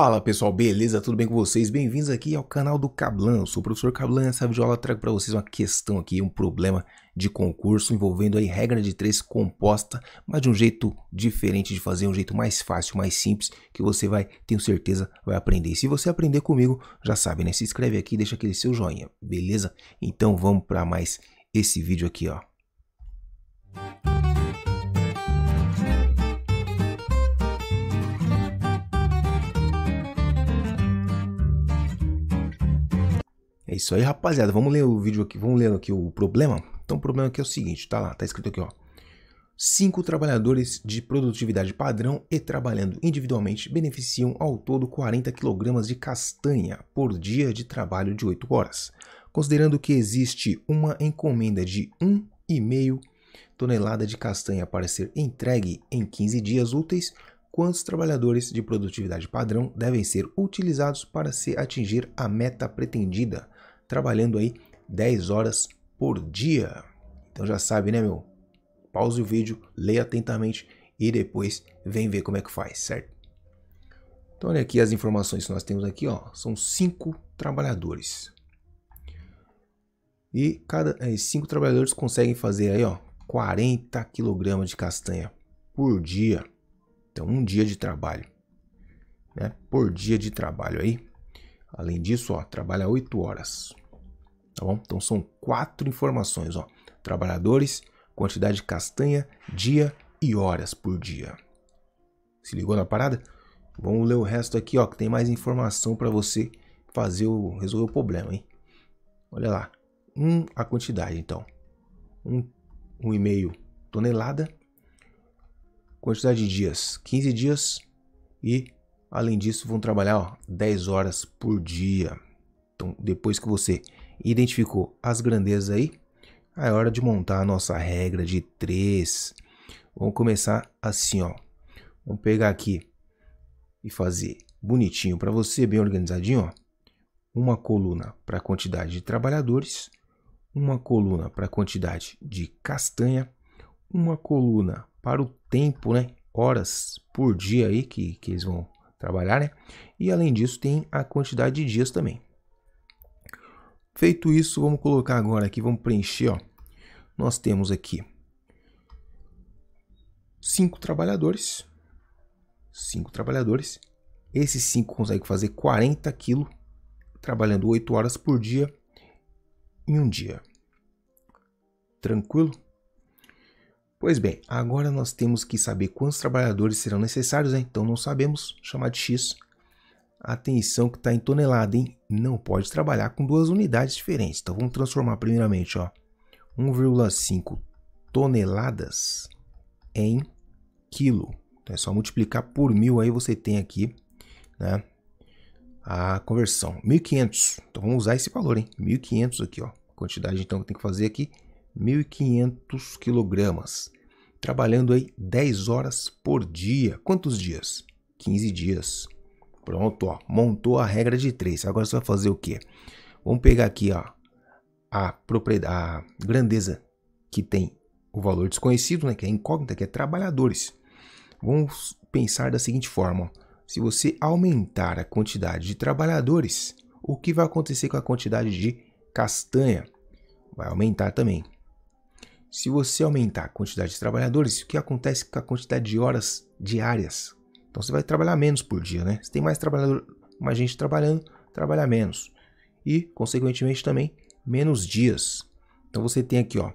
Fala pessoal, beleza? Tudo bem com vocês? Bem-vindos aqui ao canal do Cablan. Eu sou o professor Cablan e nessa videoaula eu trago para vocês uma questão aqui, um problema de concurso envolvendo aí regra de três composta, mas de um jeito diferente de fazer, um jeito mais fácil, mais simples, que você vai, tenho certeza, vai aprender. E se você aprender comigo, já sabe, né? Se inscreve aqui, deixa aquele seu joinha, beleza? Então vamos para mais esse vídeo aqui, ó. Isso aí, rapaziada. Vamos ler o vídeo aqui, vamos ler aqui o problema. Então o problema aqui é o seguinte, tá lá, tá escrito aqui, ó. Cinco trabalhadores de produtividade padrão e trabalhando individualmente beneficiam ao todo 40 kg de castanha por dia de trabalho de 8 horas. Considerando que existe uma encomenda de 1,5 tonelada de castanha para ser entregue em 15 dias úteis, quantos trabalhadores de produtividade padrão devem ser utilizados para se atingir a meta pretendida? Trabalhando aí 10 horas por dia. Então já sabe, né, meu? Pause o vídeo, leia atentamente e depois vem ver como é que faz, certo? Então olha aqui as informações que nós temos aqui, ó. São cinco trabalhadores. E cada é, cinco trabalhadores conseguem fazer aí, ó, 40 kg de castanha por dia. Então um dia de trabalho, né? Por dia de trabalho aí. Além disso, ó, trabalha 8 horas. Tá bom? Então são quatro informações, ó. Trabalhadores, quantidade de castanha, dia e horas por dia. Se ligou na parada? Vamos ler o resto aqui, ó, que tem mais informação para você fazer o resolver o problema, hein? Olha lá. Um a quantidade, então. Um, um e meio tonelada. Quantidade de dias, 15 dias e além disso vão trabalhar ó, 10 horas por dia. Então, depois que você identificou as grandezas aí, é hora de montar a nossa regra de três. Vamos começar assim, ó. Vamos pegar aqui e fazer bonitinho para você, bem organizadinho, ó. Uma coluna para a quantidade de trabalhadores, uma coluna para a quantidade de castanha, uma coluna para o tempo, né? Horas por dia aí que, que eles vão trabalhar, né? E além disso tem a quantidade de dias também. Feito isso, vamos colocar agora aqui, vamos preencher, ó. Nós temos aqui cinco trabalhadores, cinco trabalhadores. Esses cinco conseguem fazer 40 quilos, trabalhando 8 horas por dia em um dia. Tranquilo? Pois bem, agora nós temos que saber quantos trabalhadores serão necessários, né? então não sabemos, chamar de x Atenção que está em tonelada, hein? Não pode trabalhar com duas unidades diferentes. Então vamos transformar primeiramente, ó, 1,5 toneladas em quilo. Então é só multiplicar por mil aí você tem aqui, né? A conversão, 1.500. Então vamos usar esse valor, hein? 1.500 aqui, ó. Quantidade então que tem que fazer aqui, 1.500 quilogramas. Trabalhando aí 10 horas por dia. Quantos dias? 15 dias. Pronto, ó, montou a regra de 3. Agora você vai fazer o quê? Vamos pegar aqui ó, a propriedade, a grandeza que tem o valor desconhecido, né, que é incógnita, que é trabalhadores. Vamos pensar da seguinte forma: ó. se você aumentar a quantidade de trabalhadores, o que vai acontecer com a quantidade de castanha? Vai aumentar também. Se você aumentar a quantidade de trabalhadores, o que acontece com a quantidade de horas diárias? Então você vai trabalhar menos por dia, né? Se tem mais trabalhador, mais gente trabalhando, trabalhar menos. E, consequentemente, também menos dias. Então você tem aqui, ó,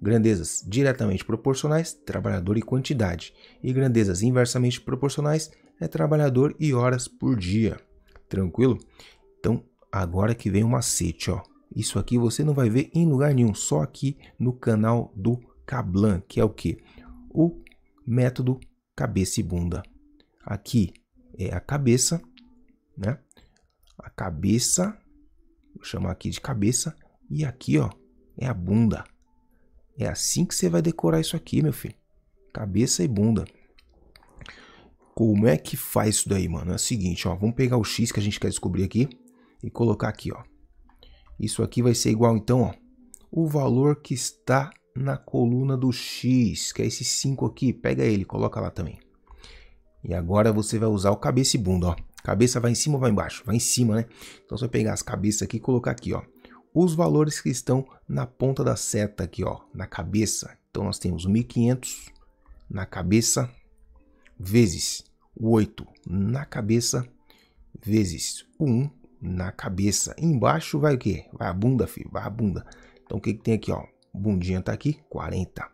grandezas diretamente proporcionais, trabalhador e quantidade. E grandezas inversamente proporcionais é trabalhador e horas por dia. Tranquilo? Então, agora que vem o macete, ó. Isso aqui você não vai ver em lugar nenhum, só aqui no canal do Cablan, que é o que? O método cabeça e bunda. Aqui é a cabeça, né? A cabeça, vou chamar aqui de cabeça, e aqui, ó, é a bunda. É assim que você vai decorar isso aqui, meu filho. Cabeça e bunda. Como é que faz isso daí, mano? É o seguinte, ó, vamos pegar o x que a gente quer descobrir aqui e colocar aqui, ó. Isso aqui vai ser igual, então, ó, o valor que está na coluna do x, que é esse 5 aqui. Pega ele, coloca lá também. E agora você vai usar o cabeça e bunda, ó. Cabeça vai em cima ou vai embaixo? Vai em cima, né? Então você vai pegar as cabeças aqui e colocar aqui, ó. Os valores que estão na ponta da seta aqui, ó, na cabeça. Então nós temos 1500 na cabeça vezes o 8 na cabeça vezes o 1 na cabeça. Embaixo vai o quê? Vai a bunda, filho, vai a bunda. Então o que que tem aqui, ó? Bundinha tá aqui, 40.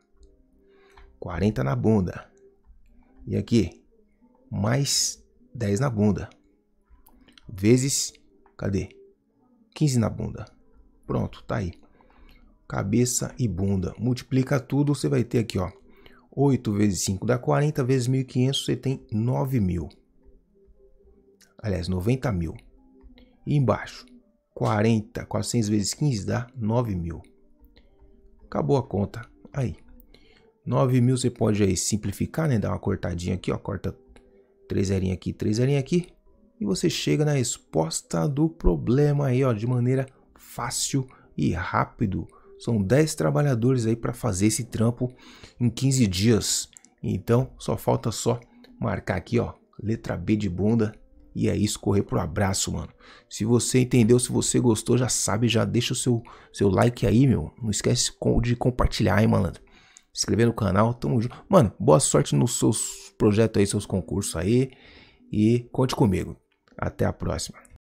40 na bunda. E aqui, mais 10 na bunda. Vezes, cadê? 15 na bunda. Pronto, tá aí. Cabeça e bunda. Multiplica tudo, você vai ter aqui, ó. 8 vezes 5 dá 40, vezes 1.500 você tem 9 mil. Aliás, 90 mil. E embaixo, 40, 400 vezes 15 dá 9 mil. Acabou a conta. Aí. 9 mil você pode aí simplificar, né? Dar uma cortadinha aqui, ó. Corta 3 zerinhas aqui, 3 zerinhas aqui. E você chega na resposta do problema aí, ó. De maneira fácil e rápido. São 10 trabalhadores aí para fazer esse trampo em 15 dias. Então, só falta só marcar aqui, ó. Letra B de bunda e é isso, correr pro abraço, mano. Se você entendeu, se você gostou, já sabe, já deixa o seu, seu like aí, meu. Não esquece de compartilhar, hein, malandro. Se inscrever no canal, tamo junto. Mano, boa sorte nos seus projetos aí, seus concursos aí. E conte comigo. Até a próxima.